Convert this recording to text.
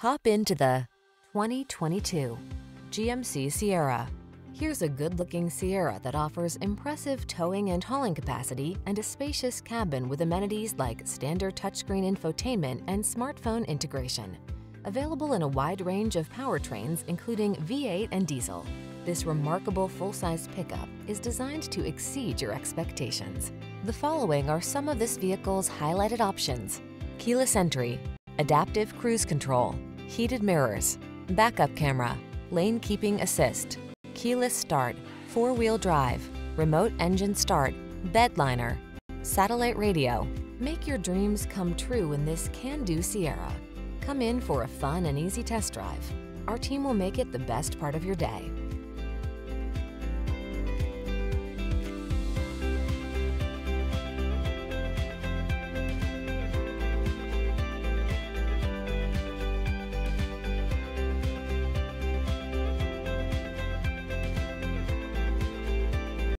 Hop into the 2022 GMC Sierra. Here's a good-looking Sierra that offers impressive towing and hauling capacity and a spacious cabin with amenities like standard touchscreen infotainment and smartphone integration. Available in a wide range of powertrains, including V8 and diesel, this remarkable full-size pickup is designed to exceed your expectations. The following are some of this vehicle's highlighted options. Keyless entry, adaptive cruise control, heated mirrors, backup camera, lane keeping assist, keyless start, four-wheel drive, remote engine start, bed liner, satellite radio. Make your dreams come true in this can-do Sierra. Come in for a fun and easy test drive. Our team will make it the best part of your day.